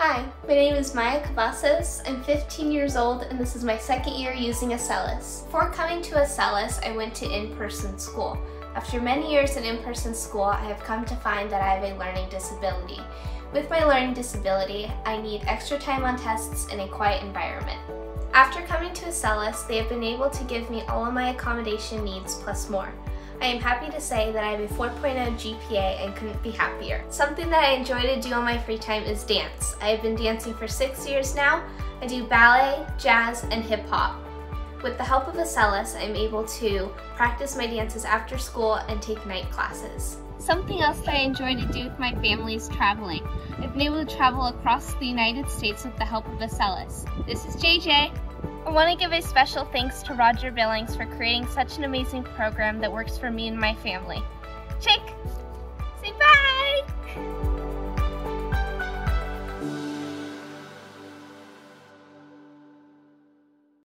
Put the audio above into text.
Hi, my name is Maya Cavazos. I'm 15 years old and this is my second year using Acellus. Before coming to Acellus, I went to in-person school. After many years in in-person school, I have come to find that I have a learning disability. With my learning disability, I need extra time on tests in a quiet environment. After coming to Acellus, they have been able to give me all of my accommodation needs plus more. I am happy to say that I have a 4.0 GPA and couldn't be happier. Something that I enjoy to do on my free time is dance. I have been dancing for six years now. I do ballet, jazz, and hip hop. With the help of Acellus, I'm able to practice my dances after school and take night classes. Something else that I enjoy to do with my family is traveling. I've been able to travel across the United States with the help of Acellus. This is JJ. I want to give a special thanks to Roger Billings for creating such an amazing program that works for me and my family. Chick!